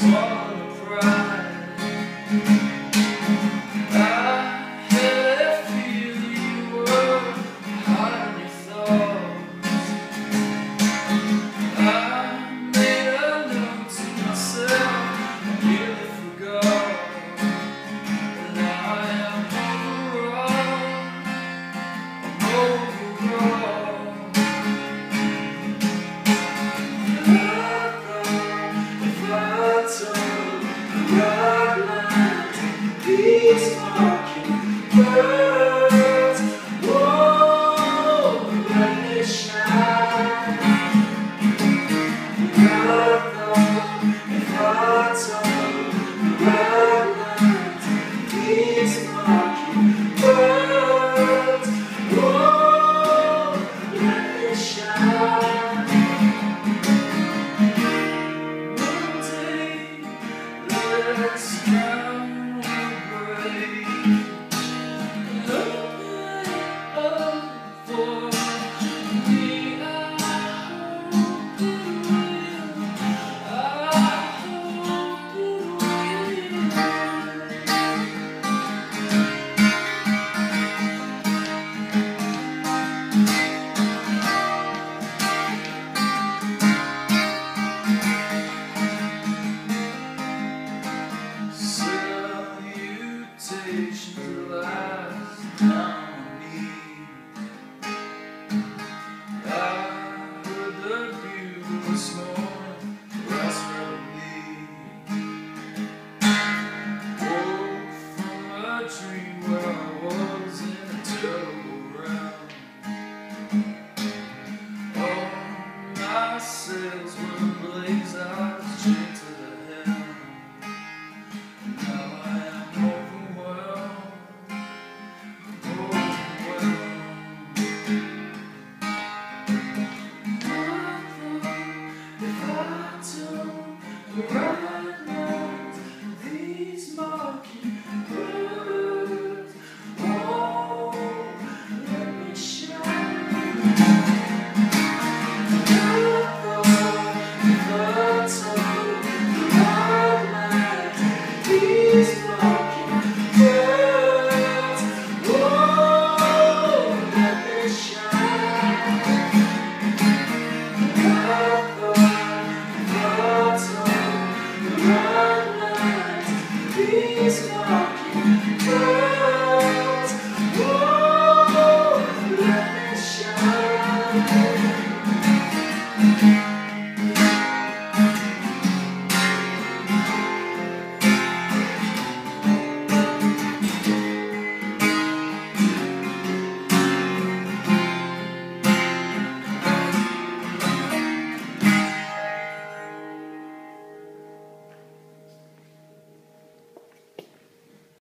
small. Let's go. teach last down me. I heard. Woke from a dream where I was in a.